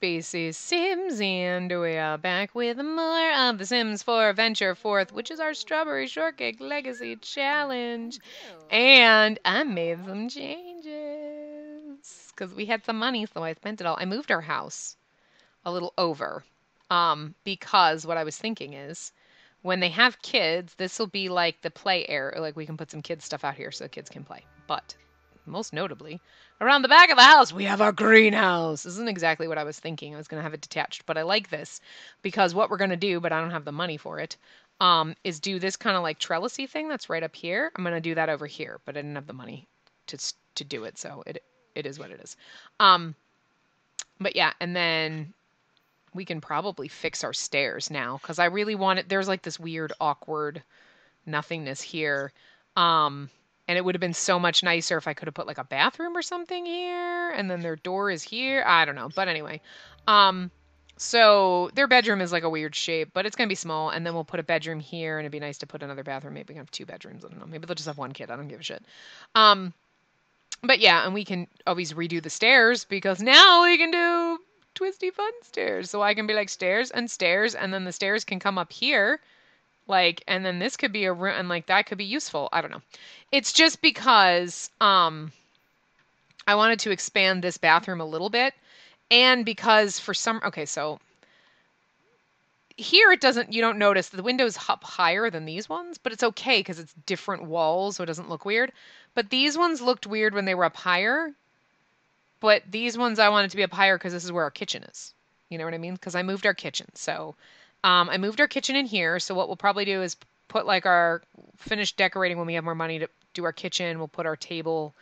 Spacey Sims, and we are back with more of The Sims 4 Venture Forth, which is our Strawberry Shortcake Legacy Challenge. And I made some changes because we had some money, so I spent it all. I moved our house a little over um, because what I was thinking is when they have kids, this will be like the play area. Like we can put some kids stuff out here so kids can play. But most notably, around the back of the house, we have our greenhouse. This isn't exactly what I was thinking. I was going to have it detached, but I like this because what we're going to do, but I don't have the money for it, um, is do this kind of like trellisy thing that's right up here. I'm going to do that over here, but I didn't have the money to to do it, so it it is what it is. Um, but yeah, and then we can probably fix our stairs now because I really want it. There's like this weird, awkward nothingness here. Um, and it would have been so much nicer if I could have put like a bathroom or something here, and then their door is here. I don't know, but anyway, um, so their bedroom is like a weird shape, but it's gonna be small, and then we'll put a bedroom here, and it'd be nice to put another bathroom. Maybe we can have two bedrooms. I don't know. Maybe they'll just have one kid. I don't give a shit. Um, but yeah, and we can always redo the stairs because now we can do twisty fun stairs. So I can be like stairs and stairs, and then the stairs can come up here like and then this could be a room and like that could be useful. I don't know. It's just because um i wanted to expand this bathroom a little bit and because for some okay so here it doesn't you don't notice the windows up higher than these ones but it's okay because it's different walls so it doesn't look weird. But these ones looked weird when they were up higher but these ones i wanted to be up higher because this is where our kitchen is. You know what i mean? Because i moved our kitchen so um, I moved our kitchen in here, so what we'll probably do is put like our finished decorating when we have more money to do our kitchen. We'll put our table,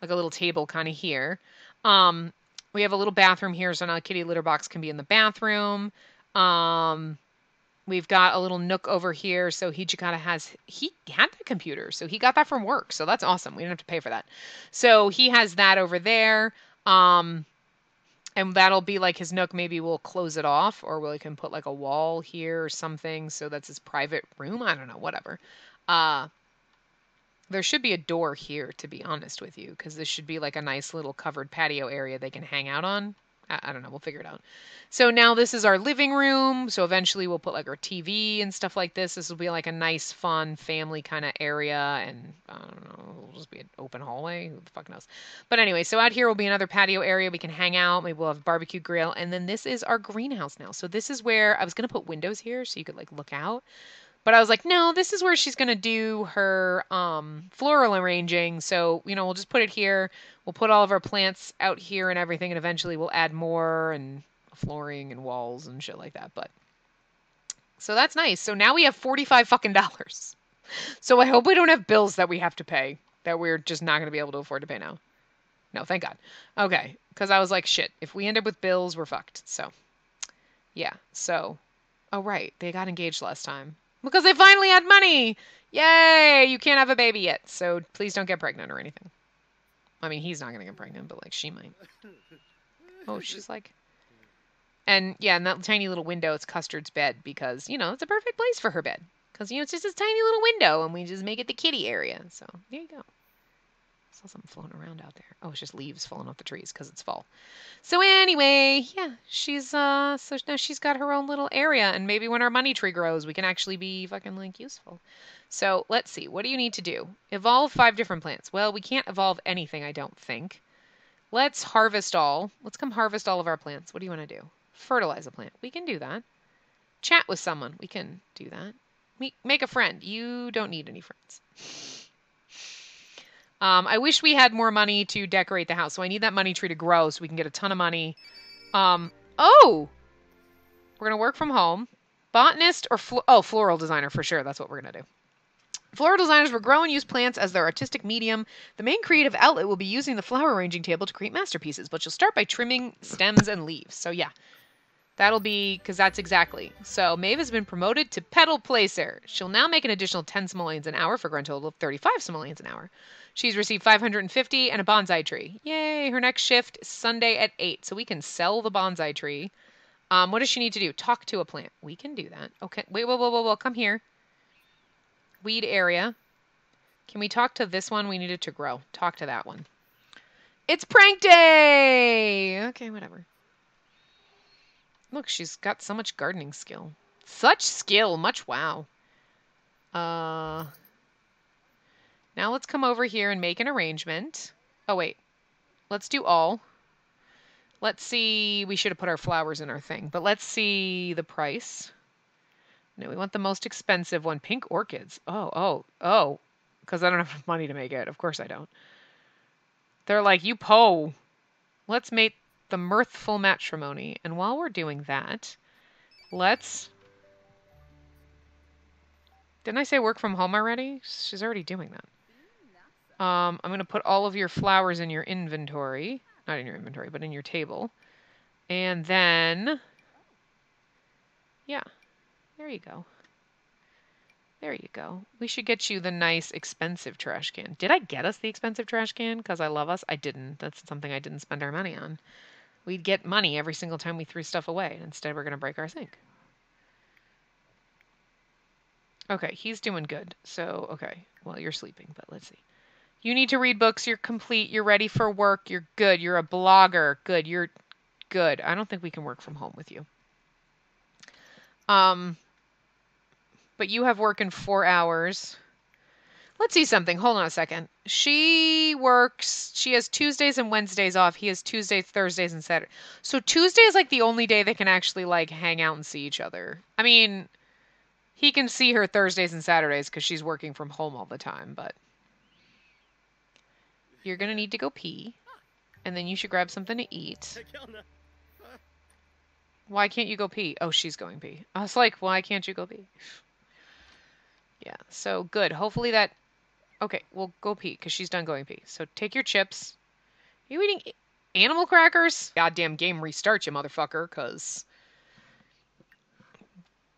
like a little table kind of here. Um, we have a little bathroom here, so now a kitty litter box can be in the bathroom. Um, we've got a little nook over here, so he of has he had the computer, so he got that from work, so that's awesome. We didn't have to pay for that. So he has that over there. Um, and that'll be like his nook. Maybe we'll close it off, or we can put like a wall here or something, so that's his private room. I don't know, whatever. Uh, there should be a door here, to be honest with you, because this should be like a nice little covered patio area they can hang out on. I, don't know. We'll figure it out. So now this is our living room. So eventually we'll put like our TV and stuff like this. This will be like a nice, fun family kind of area. And I don't know, it'll just be an open hallway. Who the fuck knows? But anyway, so out here will be another patio area. We can hang out. Maybe we'll have a barbecue grill. And then this is our greenhouse now. So this is where I was going to put windows here so you could like look out. But I was like, no, this is where she's going to do her um, floral arranging. So, you know, we'll just put it here. We'll put all of our plants out here and everything. And eventually we'll add more and flooring and walls and shit like that. But so that's nice. So now we have 45 fucking dollars. So I hope we don't have bills that we have to pay that we're just not going to be able to afford to pay now. No, thank God. Okay. Because I was like, shit, if we end up with bills, we're fucked. So, yeah. So, oh, right. They got engaged last time because they finally had money. Yay! You can't have a baby yet, so please don't get pregnant or anything. I mean, he's not going to get pregnant, but like she might. Oh, she's like. And yeah, in that tiny little window, it's Custard's bed because, you know, it's a perfect place for her bed. Because, you know, it's just this tiny little window and we just make it the kitty area. So there you go saw something floating around out there. Oh, it's just leaves falling off the trees because it's fall. So anyway, yeah, she's uh, so now she's got her own little area, and maybe when our money tree grows, we can actually be fucking like useful. So let's see, what do you need to do? Evolve five different plants. Well, we can't evolve anything, I don't think. Let's harvest all. Let's come harvest all of our plants. What do you want to do? Fertilize a plant. We can do that. Chat with someone. We can do that. Make a friend. You don't need any friends. Um, I wish we had more money to decorate the house. So I need that money tree to grow so we can get a ton of money. Um, oh! We're going to work from home. Botanist or, flo- oh, floral designer for sure. That's what we're going to do. Floral designers will grow and use plants as their artistic medium. The main creative outlet will be using the flower arranging table to create masterpieces, but you'll start by trimming stems and leaves. So, yeah, that'll be because that's exactly. So, Maeve has been promoted to petal placer. She'll now make an additional 10 simoleons an hour for a grand total of 35 simoleons an hour. She's received 550 and a bonsai tree. Yay! Her next shift Sunday at 8, so we can sell the bonsai tree. Um, what does she need to do? Talk to a plant. We can do that. Okay. Wait, whoa, whoa, whoa, whoa. Come here. Weed area. Can we talk to this one? We needed it to grow. Talk to that one. It's prank day! Okay, whatever. Look, she's got so much gardening skill. Such skill, much wow. Uh, now let's come over here and make an arrangement. Oh, wait. Let's do all. Let's see. We should have put our flowers in our thing, but let's see the price. No, we want the most expensive one. Pink orchids. Oh, oh, oh. Because I don't have money to make it. Of course I don't. They're like, you po. Let's make the mirthful matrimony. And while we're doing that, let's. Didn't I say work from home already? She's already doing that. Um, I'm going to put all of your flowers in your inventory. Not in your inventory, but in your table. And then. Yeah. There you go. There you go. We should get you the nice, expensive trash can. Did I get us the expensive trash can because I love us? I didn't. That's something I didn't spend our money on. We'd get money every single time we threw stuff away. Instead, we're going to break our sink. Okay, he's doing good. So, okay. Well, you're sleeping, but let's see. You need to read books. You're complete. You're ready for work. You're good. You're a blogger. Good. You're good. I don't think we can work from home with you. Um, but you have work in four hours. Let's see something. Hold on a second. She works, she has Tuesdays and Wednesdays off. He has Tuesdays, Thursdays, and Saturdays. So Tuesday is like the only day they can actually like hang out and see each other. I mean, he can see her Thursdays and Saturdays because she's working from home all the time, but you're to need to go pee. And then you should grab something to eat. Why can't you go pee? Oh, she's going pee. I was like, why can't you go pee? Yeah, so good. Hopefully that. Okay, we'll go pee because she's done going pee. So take your chips. Are you eating animal crackers? Goddamn game restart, you motherfucker, because.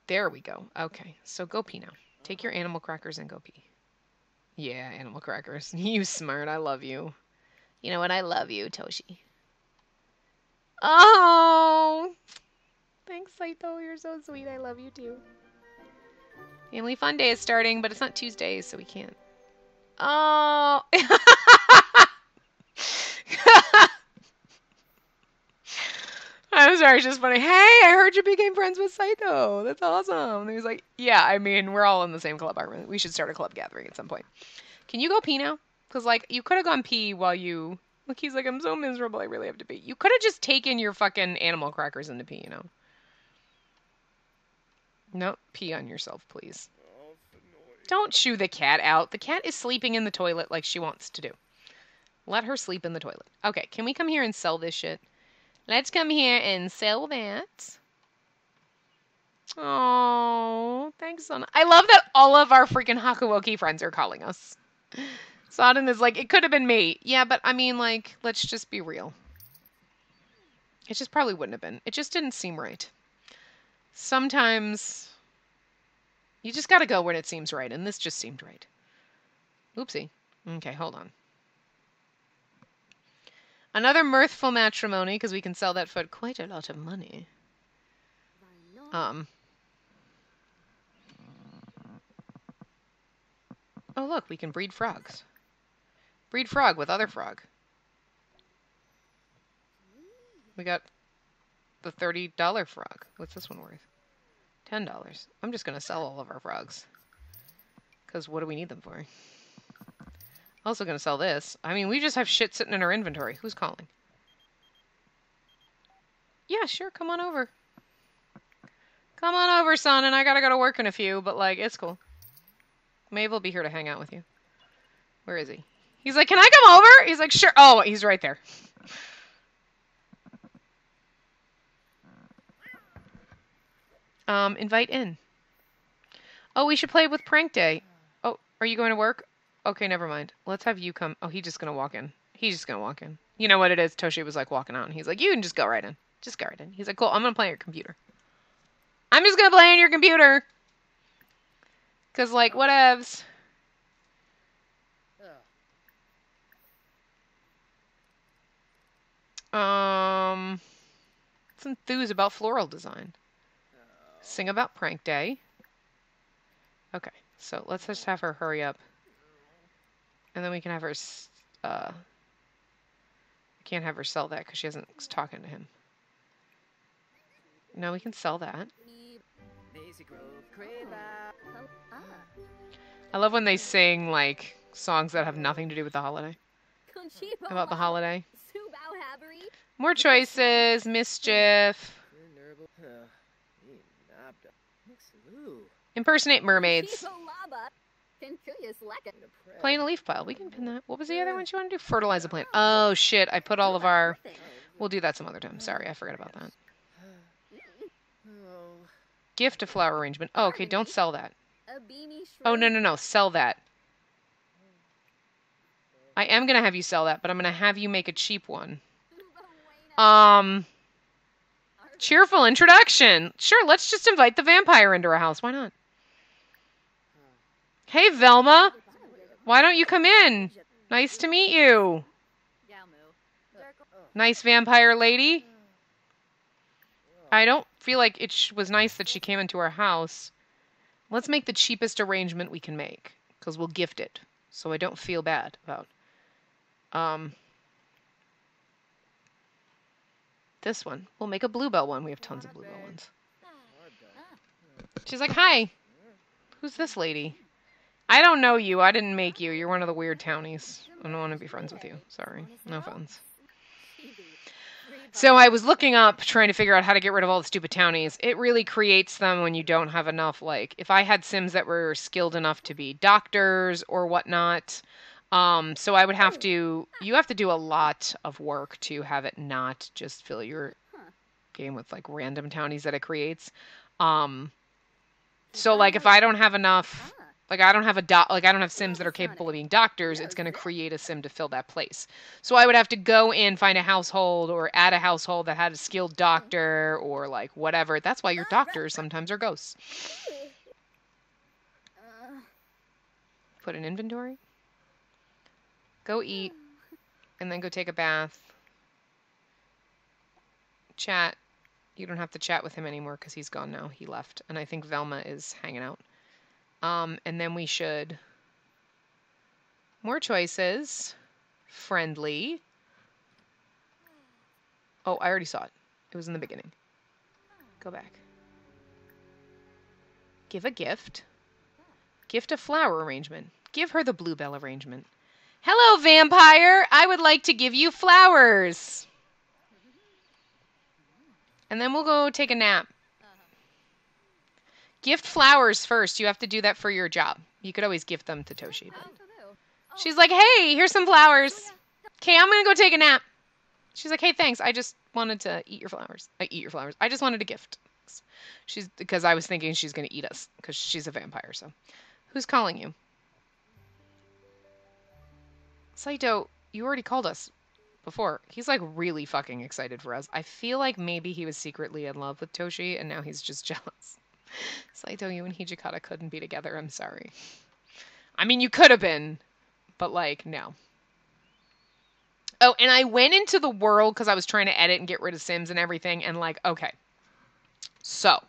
There we go. Okay, so go pee now. Take your animal crackers and go pee. Yeah, animal crackers. You smart. I love you. You know what? I love you, Toshi. Oh! Thanks, Saito. You're so sweet. I love you too. Family Fun Day is starting, but it's not Tuesday, so we can't. Oh. Sorry, it's just funny. Hey, I heard you became friends with Saito. That's awesome. And he was like, Yeah, I mean, we're all in the same club. aren't We We should start a club gathering at some point. Can you go pee now? Because, like, you could have gone pee while you. Look, he's like, I'm so miserable. I really have to pee. You could have just taken your fucking animal crackers into pee, you know? No, pee on yourself, please. Don't shoo the cat out. The cat is sleeping in the toilet like she wants to do. Let her sleep in the toilet. Okay, can we come here and sell this shit? Let's come here and sell that. Oh, thanks, Sana. I love that all of our freaking Hakuoki friends are calling us. Sodden is like, it could have been me. Yeah, but I mean, like, let's just be real. It just probably wouldn't have been. It just didn't seem right sometimes you just got to go when it seems right, and this just seemed right. Oopsie. Okay, hold on. Another mirthful matrimony, because we can sell that for quite a lot of money. Um. Oh, look, we can breed frogs. Breed frog with other frog. We got the $30 frog. What's this one worth? $10. I'm just going to sell all of our frogs. Because what do we need them for? Also to sell this. I mean, we just have shit sitting in our inventory. Who's calling? Yeah, sure. Come on over. Come on over, son. And I got to go to work in a few, but, like, it's cool. Maeve will be here to hang out with you. Where is he? He's like, can I come over? He's like, sure. Oh, he's right there. Um, invite in. Oh, we should play with Prank Day. Oh, are you going to work? Okay, never mind. Let's have you come. Oh, he's just gonna walk in. He's just gonna walk in. You know what it is? Toshi was like walking out, and he's like, "You can just go right in. Just go right in." He's like, "Cool. I'm gonna play on your computer. I'm just gonna play on your computer." Cause like whatevs. Um, let's enthuse about floral design. Sing about prank day. Okay, so let's just have her hurry up. And then we can have her. Uh, can't have her sell that because she hasn't talking to him. No, we can sell that. I love when they sing like songs that have nothing to do with the holiday. About the holiday. More choices, mischief. Impersonate mermaids. Playing a leaf pile. We can pin that. What was the other one you want to do? Fertilize a plant. Oh shit! I put all of our. We'll do that some other time. Sorry, I forgot about that. Gift a flower arrangement. Oh, okay. Don't sell that. Oh no no no! Sell that. I am gonna have you sell that, but I'm gonna have you make a cheap one. Um. Cheerful introduction. Sure, let's just invite the vampire into our house. Why not? Hey, Velma. Why don't you come in? Nice to meet you. Nice vampire lady. I don't feel like it was nice that she came into our house. Let's make the cheapest arrangement we can make because we'll gift it. So I don't feel bad about um this one. We'll make a bluebell one. We have tons of bluebell ones. She's like, "Hi. Who's this lady?" I don't know you. I didn't make you. You're one of the weird townies. I don't want to be friends with you. Sorry. No offense. So I was looking up trying to figure out how to get rid of all the stupid townies. It really creates them when you don't have enough like if I had Sims that were skilled enough to be doctors or whatnot. Um, so I would have to you have to do a lot of work to have it not just fill your game with like random townies that it creates. Um, so like if I don't have enough like I don't have a doc, like I don't have sims that are capable of being doctors. It's going to create a sim to fill that place. So I would have to go in, find a household, or add a household that had a skilled doctor, or like whatever. That's why your doctors sometimes are ghosts. Put an inventory. Go eat, and then go take a bath. Chat. You don't have to chat with him anymore because he's gone now. He left, and I think Velma is hanging out. Um, and then we should more choices. Friendly. Oh, I already saw it. It was in the beginning. Go back. Give a gift. Gift a flower arrangement. Give her the bluebell arrangement. Hello, vampire. I would like to give you flowers. And then we'll go take a nap. Gift flowers first. You have to do that for your job. You could always gift them to Toshi. But... She's like, hey, here's some flowers. Okay, I'm to go take a nap. She's like, hey, thanks. I just wanted to eat your flowers. I eat your flowers. I just wanted a gift. She's because I was thinking she's to eat us because she's a vampire. So, who's calling you? Saito, you already called us before. He's like really fucking excited for us. I feel like maybe he was secretly in love with Toshi and now he's just jealous. Saito, you and Hijikata couldn't be together. I'm sorry. I mean, you could have been, but like, no. Oh, and I went into the world because I was trying to edit and get rid of Sims and everything, and like, okay. So,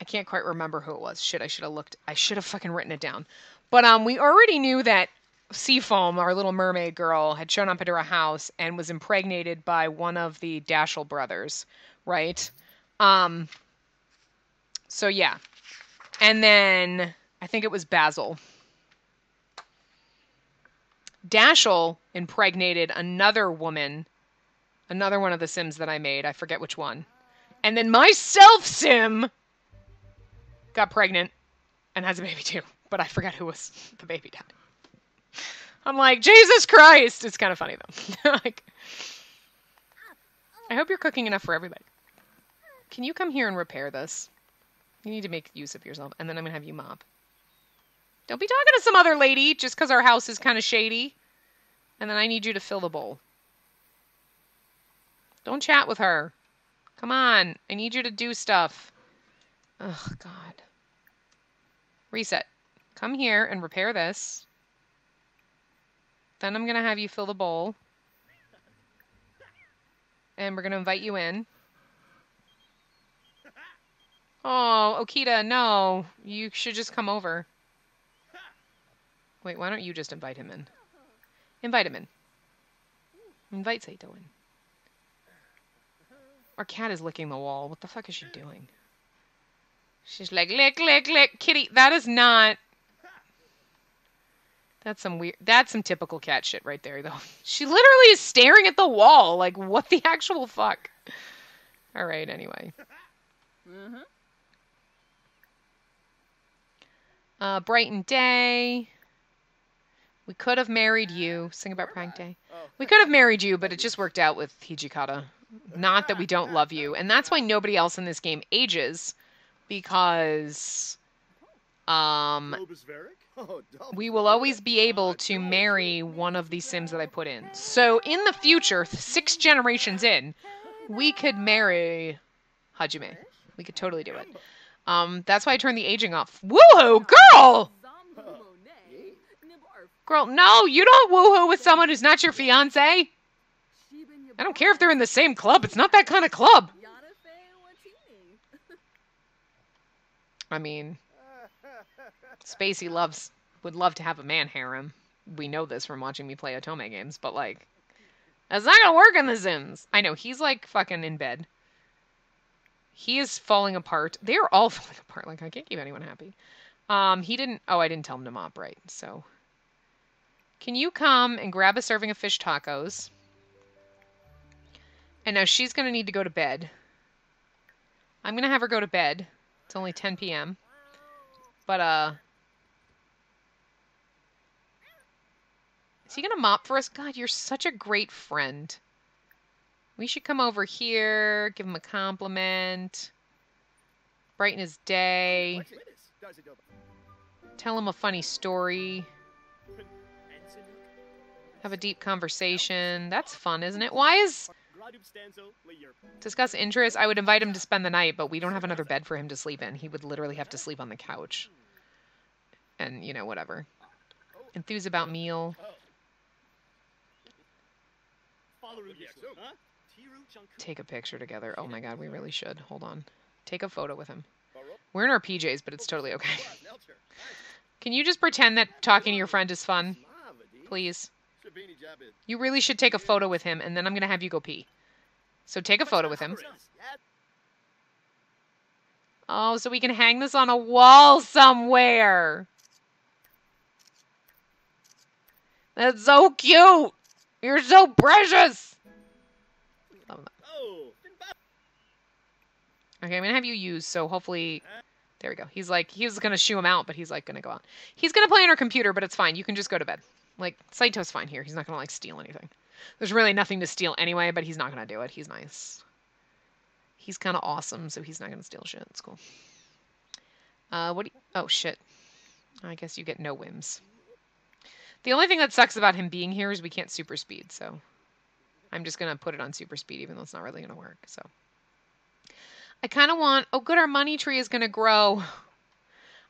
I can't quite remember who it was. Shit, I should have looked. I should have fucking written it down. But um, we already knew that Seafoam, our little mermaid girl, had shown up at our house and was impregnated by one of the Dashel brothers, right? Um, so yeah. And then I think it was Basil. Dashel impregnated another woman, another one of the Sims that I made. I forget which one. And then myself, Sim got pregnant and has a baby too. But I forgot who was the baby dad. I'm like, Jesus Christ! It's kind of funny though. like, I hope you're cooking enough for everybody. Can you come here and repair this? You need to make use of yourself, and then I'm gonna have you mop. Don't be talking to some other lady just because our house is kind of shady. And then I need you to fill the bowl. Don't chat with her. Come on. I need you to do stuff. Oh, God. Reset. Come here and repair this. Then I'm going to have you fill the bowl. And we're going to invite you in. Oh, Okita, no. You should just come over. Wait, why don't you just invite him in? Invite him in. Invite Saito in. Our cat is licking the wall. What the fuck is she doing? She's like, lick, lick, lick. Kitty, that is not. That's some weird. That's some typical cat shit right there, though. She literally is staring at the wall. Like, what the actual fuck? All right, anyway. Mm-hmm. Uh, Brighten Day. We could have married you. Sing about prank day. We could have married you, but it just worked out with Hijikata. Not that we don't love you. And that's why nobody else in this game ages. Because um we will always be able to marry one of these sims that I put in. So in the future, six generations in, we could marry Hajime. We could totally do it. Um, that's why I turned the aging off. Woohoo, girl! Girl, no, you don't woohoo with someone who's not your fiance. I don't care if they're in the same club. It's not that kind of club. I mean, Spacey loves would love to have a man harem. We know this from watching me play Otome games, but like, that's not gonna work in The Sims. I know he's like fucking in bed. He is falling apart. They are all falling apart. Like I can't keep anyone happy. Um, he didn't. Oh, I didn't tell him to mop right. So, can you come and grab a serving of fish tacos? And now she's gonna need to go to bed. I'm gonna have her go to bed. It's only 10 p.m. But uh, is he gonna mop for us? God, you're such a great friend. We should come over here, give him a compliment, brighten his day, tell him a funny story, have a deep conversation. That's fun, isn't it? Why is discuss interests? I would invite him to spend the night, but we don't have another bed for him to sleep in. He would literally have to sleep on the couch. And, you know, whatever. Enthuse about meal. Take a picture together. Oh my god, we really should. Hold on. Take a photo with him. We're in our PJs, but it's totally okay. Can you just pretend that talking to your friend is fun? Please. You really should take a photo with him, and then I'm going to have you go pee. So take a photo with him. Oh, so we can hang this on a wall somewhere. That's so cute. You're so precious. Okay, I'm gonna have you use, so hopefully... There we go. He's like, he was gonna shoo him out, but he's like gonna go out. He's gonna play on our computer, but it's fine. You can just go to bed. Like, Saito's fine here. He's not gonna, like, steal anything. There's really nothing to steal anyway, but he's not gonna do it. He's nice. He's kind of awesome, so he's not gonna steal shit. It's cool. Uh, what you... Oh, shit. I guess you get no whims. The only thing that sucks about him being here is we can't super speed, so... I'm just gonna put it on super speed, even though it's not really gonna work, so... I kind of want... Oh, good, our money tree is going to grow.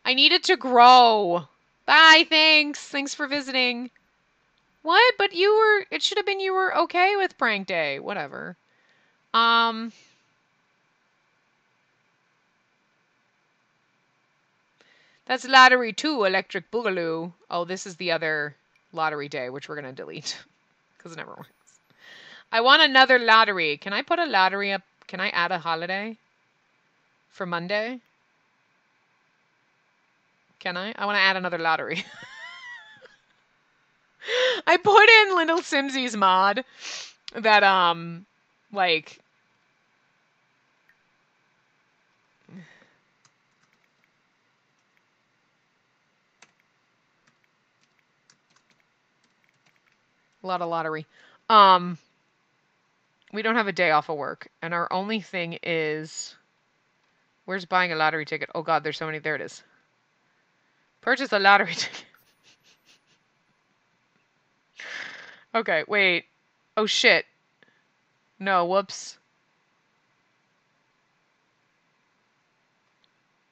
I need it to grow. Bye, thanks. Thanks for visiting. What? But you were... It should have been you were okay with prank day. Whatever. Um... That's lottery two, electric boogaloo. Oh, this is the other lottery day, which we're going to delete. Because it never works. I want another lottery. Can I put a lottery up? Can I add a holiday? For Monday? Can I? I want to add another lottery. I put in LittleMsSam's mod that um like a lot of lottery. Um we don't have a day off of work and our only thing is Where's buying a lottery ticket? Oh god, there's so many. There it is. Purchase a lottery ticket. okay, wait. Oh shit. No, whoops.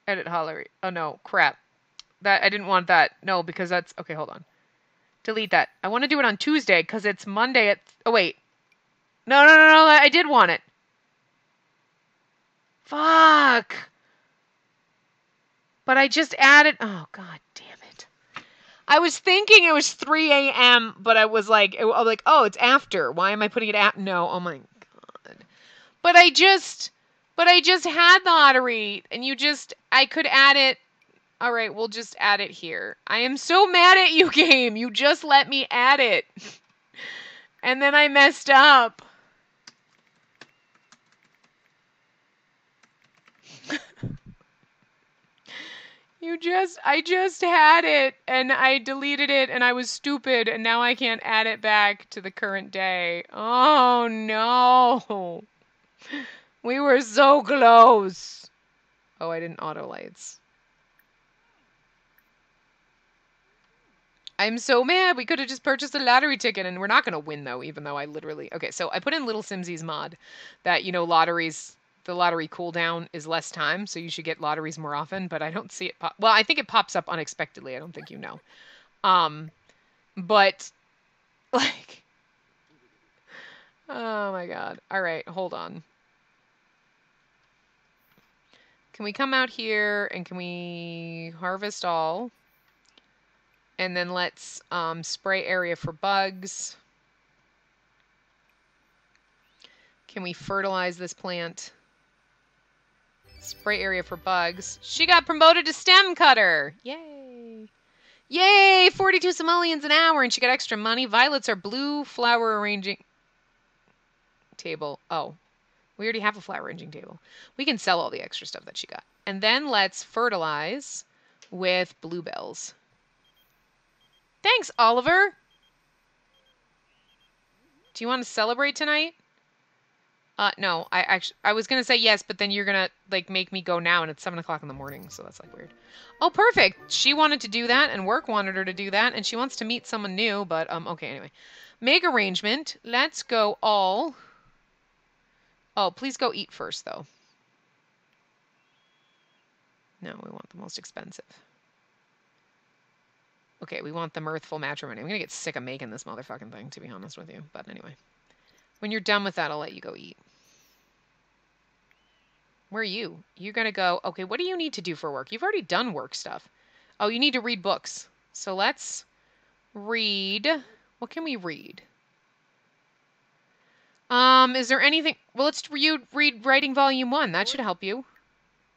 Edit lottery. Oh no, crap. That I didn't want that. No, because that's okay, hold on. Delete that. I want to do it on Tuesday because it's Monday at oh wait. No, no, no, no, I did want it. Fuck. But I just added. Oh, god damn it. I was thinking it was 3 a.m., but I was like, I was like, oh, it's after. Why am I putting it at? No, oh my god. But I just but I just had the lottery and you just I could add it. All right, we'll just add it here. I am so mad at you game. You just let me add it. And then I messed up. You just, I just had it and I deleted it and I was stupid and now I can't add it back to the current day. Oh no. We were so close. Oh, I didn't auto lights. I'm so mad. We could have just purchased a lottery ticket and we're not going to win though, even though I literally. Okay, so I put in LittleMsSam's mod that, you know, lotteries the lottery cooldown is less time, so you should get lotteries more often. But I don't see it pop. Well, I think it pops up unexpectedly. I don't think you know. Um, but like, oh my god. All right, hold on. Can we come out here and can we harvest all? And then let's um, spray area for bugs. Can we fertilize this plant? Spray area for bugs. She got promoted to stem cutter. Yay. Yay! 42 simoleons an hour and she got extra money. Violets are blue flower arranging table. Oh, we already have a flower arranging table. We can sell all the extra stuff that she got. And then let's fertilize with bluebells. Thanks, Oliver. Do you want to celebrate tonight? Uh, no, I actually I was gonna say yes, but then you're gonna like make me go now, and it's seven o'clock in the morning, so that's like weird. Oh, perfect. She wanted to do that, and work wanted her to do that, and she wants to meet someone new. But um, okay, anyway, make arrangement. Let's go all. Oh, please go eat first, though. No, we want the most expensive. Okay, we want the mirthful matrimony. I'm gonna get sick of making this motherfucking thing, to be honest with you. But anyway. When you're done with that, I'll let you go eat. Where are you? You're going to go, okay, what do you need to do for work? You've already done work stuff. Oh, you need to read books. So let's read. What can we read? Um, is there anything? Well, let's read, read Writing Volume 1. That should help you.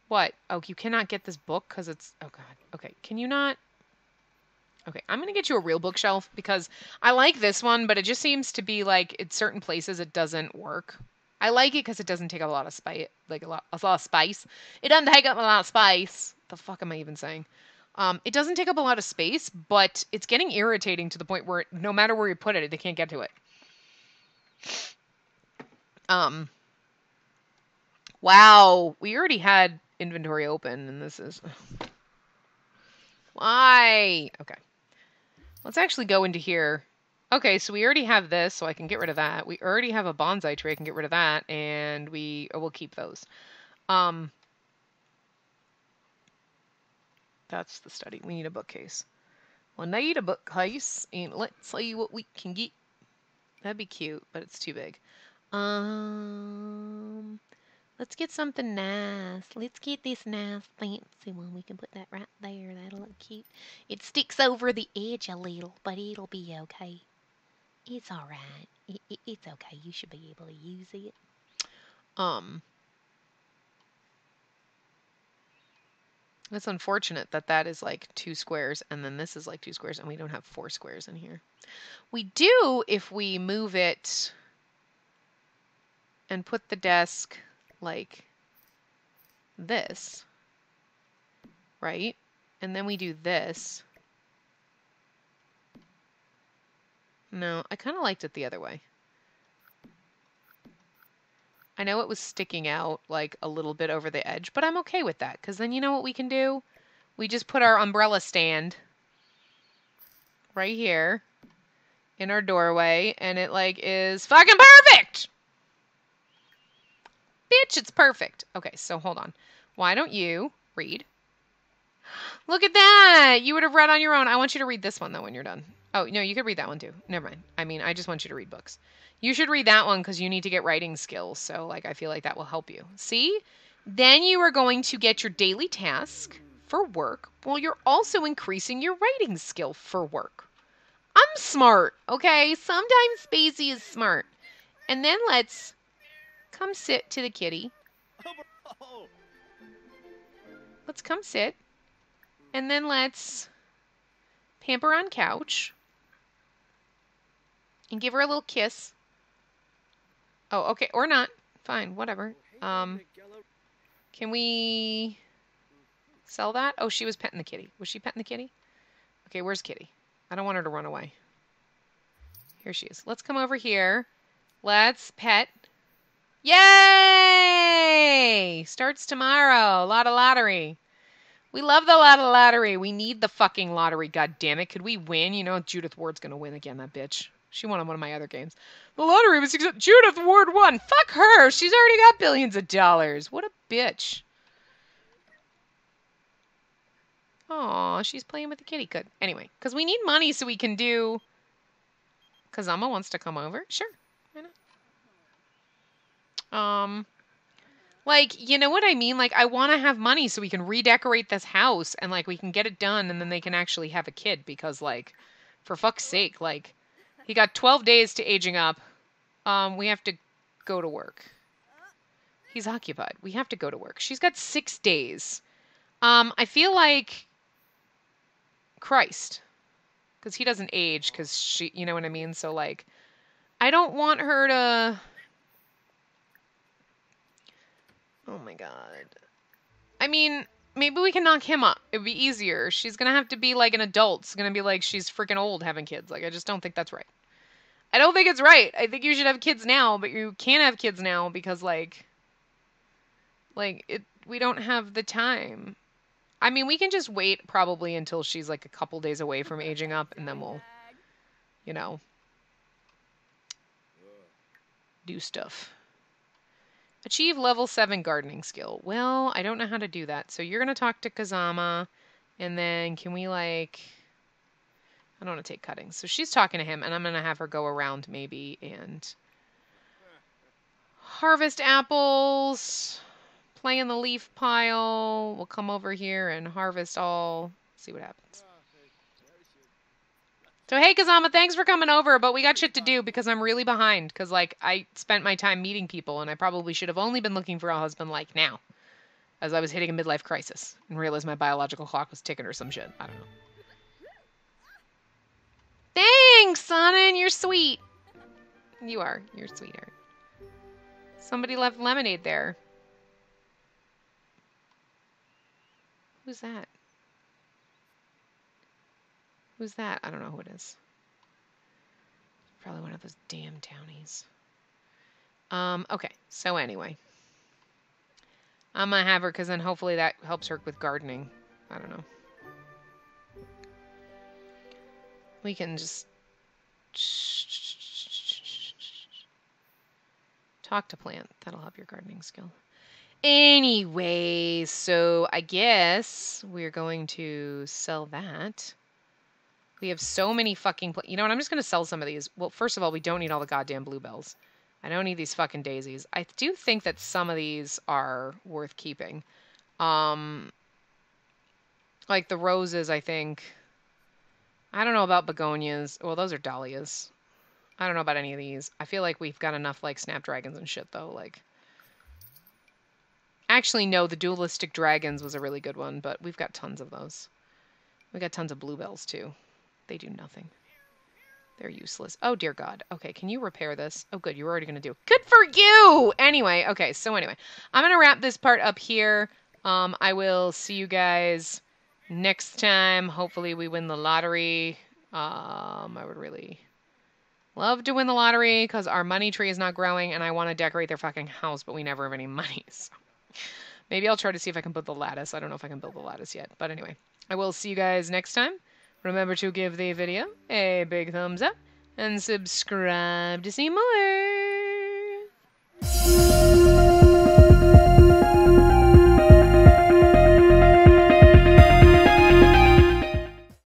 What? Oh, you cannot get this book because it's. Oh, God. Okay. Can you not? Okay, I'm gonna get you a real bookshelf because I like this one, but it just seems to be like in certain places it doesn't work. I like it because it doesn't take up a lot of spice, like a lot, a lot of spice. It doesn't take up a lot of spice. The fuck am I even saying? Um, it doesn't take up a lot of space, but it's getting irritating to the point where no matter where you put it, they can't get to it. Um. Wow, we already had inventory open, and this is why. Okay. Let's actually go into here. Okay, so we already have this, so I can get rid of that. We already have a bonsai tree, I can get rid of that, and we oh, we'll keep those. Um, that's the study. We need a bookcase. We need a bookcase, and let's see what we can get. That'd be cute, but it's too big. Um, Let's get something nice. Let's get this nice fancy one. We can put that right there. That'll look cute. It sticks over the edge a little, but it'll be okay. It's all right. It, it, it's okay. You should be able to use it. Um, it's unfortunate that that is like two squares and then this is like two squares and we don't have four squares in here. We do if we move it and put the desk like this, right? And then we do this. No, I kind of liked it the other way. I know it was sticking out like a little bit over the edge, but I'm okay with that because then you know what we can do? We just put our umbrella stand right here in our doorway and it like is fucking perfect. Bitch, it's perfect. Okay, so hold on. Why don't you read? Look at that. You would have read on your own. I want you to read this one, though, when you're done. Oh, no, you could read that one, too. Never mind. I mean, I just want you to read books. You should read that one because you need to get writing skills. So, like, I feel like that will help you. See? Then you are going to get your daily task for work while you're also increasing your writing skill for work. I'm smart, okay? Sometimes Spacey is smart. And then let's come sit to the kitty. Let's come sit. And then let's pamper on couch. And give her a little kiss. Oh, okay. Or not. Fine. Whatever. Um, can we sell that? Oh, she was petting the kitty. Was she petting the kitty? Okay, where's Kitty? I don't want her to run away. Here she is. Let's come over here. Let's pet. Yay! Starts tomorrow. Lot of lottery. We love the lot of lottery. We need the fucking lottery, God damn it! Could we win? You know Judith Ward's gonna win again, that bitch. She won on one of my other games. The lottery was Judith Ward won. Fuck her. She's already got billions of dollars. What a bitch. Aw, she's playing with the kitty. Good. Anyway, because we need money so we can do. Kazama wants to come over. Sure. Why not? Um, like, you know what I mean? Like, I want to have money so we can redecorate this house and, like, we can get it done and then they can actually have a kid because, like, for fuck's sake, like, he got 12 days to aging up. Um, we have to go to work. He's occupied. We have to go to work. She's got six days. Um, I feel like Christ, because he doesn't age, because she, you know what I mean. So like, I don't want her to. Oh my god. I mean, maybe we can knock him up. It would be easier. She's gonna have to be like an adult. It's gonna be like she's freaking old having kids. Like I just don't think that's right. I don't think it's right. I think you should have kids now, but you can't have kids now because like like it we don't have the time. I mean, we can just wait probably until she's like a couple days away from aging up and then we'll you know do stuff. Achieve level 7 gardening skill. Well, I don't know how to do that. So you're going to talk to Kazama and then can we like I don't want to take cuttings. So she's talking to him, and I'm going to have her go around maybe and harvest apples, play in the leaf pile. We'll come over here and harvest all. See what happens. So hey Kazama, thanks for coming over, but we got shit to do because I'm really behind. Cause like I spent my time meeting people, and I probably should have only been looking for a husband like now, as I was hitting a midlife crisis and realized my biological clock was ticking or some shit. I don't know. Thanks, Sonnen. You're sweet. You are. You're sweetheart. Somebody left lemonade there. Who's that? Who's that? I don't know who it is. Probably one of those damn townies. Um, okay, so anyway. I'm gonna have her because then hopefully that helps her with gardening. I don't know. We can just talk to plant. That'll help your gardening skill. Anyway, so I guess we're going to sell that. We have so many fucking. You know what? I'm just going to sell some of these. Well, first of all, we don't need all the goddamn bluebells. I don't need these fucking daisies. I do think that some of these are worth keeping. Um, like the roses, I think. I don't know about begonias. Well, those are dahlias. I don't know about any of these. I feel like we've got enough like snapdragons and shit though. Like, actually, no, the dualistic dragons was a really good one, but we've got tons of those. We got tons of bluebells too. They do nothing. They're useless. Oh dear God. Okay, can you repair this? Oh good, you're already gonna do. Good for you. Anyway, okay. So anyway, I'm gonna wrap this part up here. Um, I will see you guys next time. Hopefully, we win the lottery. Um, I would really love to win the lottery because our money tree is not growing, and I want to decorate their fucking house, but we never have any money. So maybe I'll try to see if I can put the lattice. I don't know if I can build the lattice yet, but anyway, I will see you guys next time. Remember to give the video a big thumbs up and subscribe to see more.